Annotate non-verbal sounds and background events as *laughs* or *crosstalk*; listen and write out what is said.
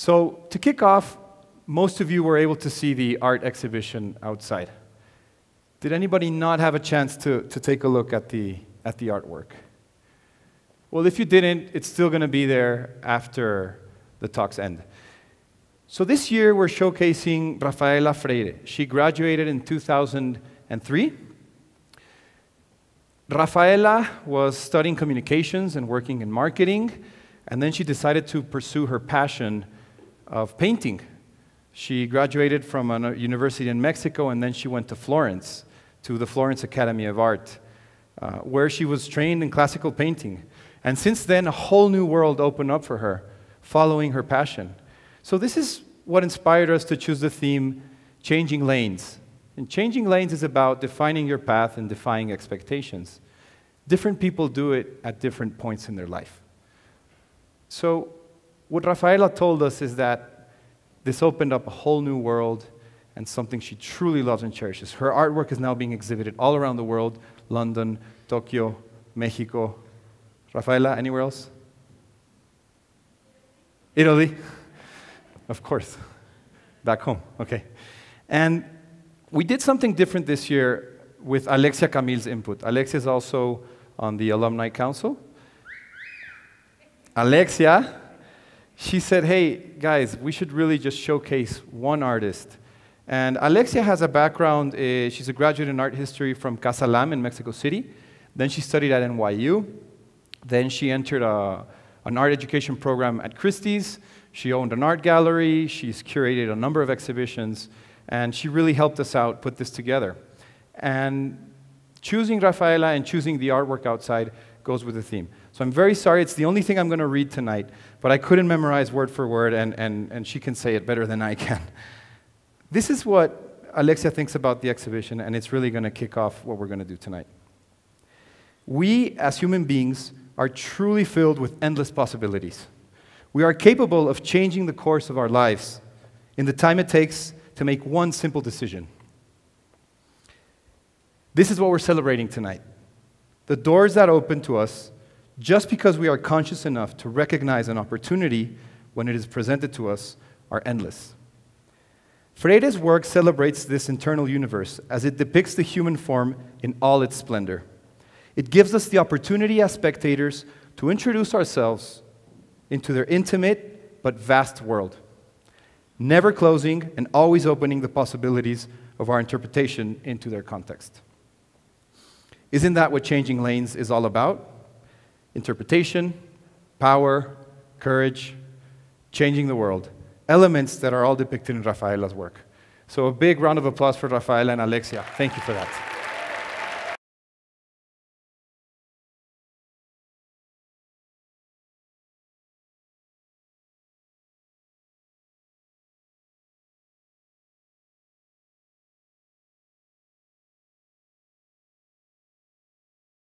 So, to kick off, most of you were able to see the art exhibition outside. Did anybody not have a chance to, to take a look at the, at the artwork? Well, if you didn't, it's still going to be there after the talks end. So this year we're showcasing Rafaela Freire. She graduated in 2003. Rafaela was studying communications and working in marketing, and then she decided to pursue her passion of painting. She graduated from a university in Mexico, and then she went to Florence, to the Florence Academy of Art, uh, where she was trained in classical painting. And since then, a whole new world opened up for her, following her passion. So, this is what inspired us to choose the theme Changing Lanes. And changing lanes is about defining your path and defying expectations. Different people do it at different points in their life. So, what Rafaela told us is that this opened up a whole new world and something she truly loves and cherishes. Her artwork is now being exhibited all around the world London, Tokyo, Mexico. Rafaela, anywhere else? Italy? *laughs* Of course. Back home, okay. And we did something different this year with Alexia Camil's input. Alexia is also on the Alumni Council. Alexia, she said, hey, guys, we should really just showcase one artist. And Alexia has a background, uh, she's a graduate in art history from Casa Lamm in Mexico City. Then she studied at NYU. Then she entered a, an art education program at Christie's. She owned an art gallery, she's curated a number of exhibitions, and she really helped us out put this together. And choosing Rafaela and choosing the artwork outside goes with the theme. So I'm very sorry, it's the only thing I'm going to read tonight, but I couldn't memorize word for word, and, and, and she can say it better than I can. *laughs* This is what Alexia thinks about the exhibition, and it's really going to kick off what we're going to do tonight. We, as human beings, are truly filled with endless possibilities. We are capable of changing the course of our lives in the time it takes to make one simple decision. This is what we're celebrating tonight. The doors that open to us just because we are conscious enough to recognize an opportunity when it is presented to us are endless. Freire's work celebrates this internal universe as it depicts the human form in all its splendor. It gives us the opportunity as spectators to introduce ourselves into their intimate but vast world, never closing and always opening the possibilities of our interpretation into their context. Isn't that what Changing Lanes is all about? Interpretation, power, courage, changing the world. Elements that are all depicted in Rafaela's work. So a big round of applause for Rafaela and Alexia. Thank you for that.